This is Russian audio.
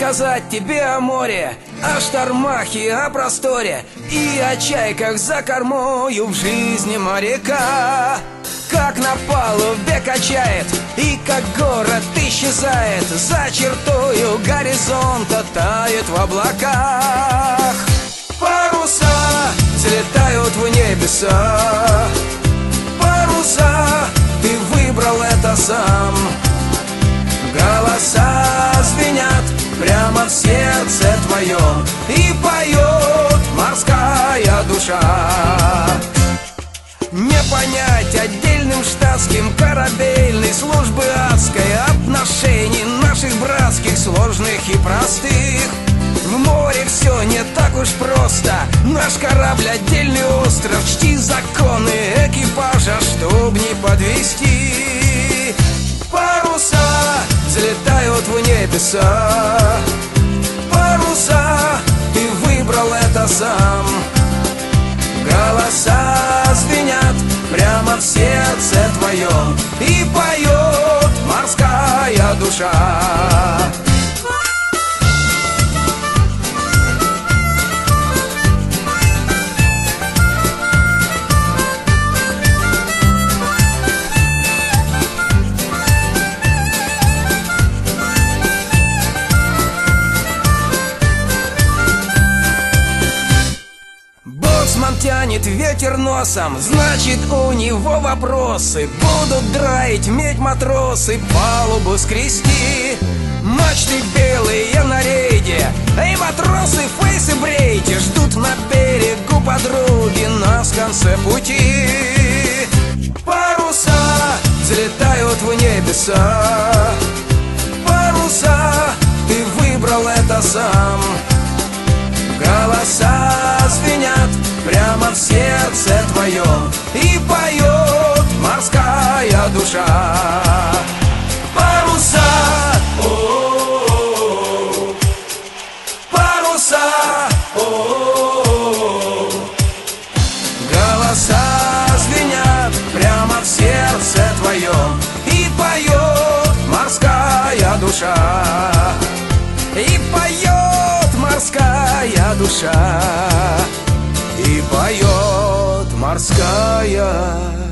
рассказать тебе о море О штормах и о просторе И о чайках за кормою в жизни моряка. Как на палубе качает И как город исчезает За чертою горизонта тает в облаках. Паруса взлетают в небеса. Паруса, ты выбрал это сам штатским корабельной службы адской. Отношений наших братских, сложных и простых. В море все не так уж просто. Наш корабль отдельный остров. Чти законы экипажа, чтоб не подвести. Паруса взлетают в небеса. Паруса, ты выбрал это сам. Голоса звенят прямо в сердце морская Боцман тянет ветер носом Значит у него вопросы. Будут драить медь матросы Палубу скрести. Мачты белые на рейде И матросы фейсы брейте Ждут на берегу подруги в сердце твоем И поет морская душа. Паруса, о-о-о, паруса, о-о-о. Голоса звенят прямо в сердце твоем И поет морская душа. И поет морская душа И поет морская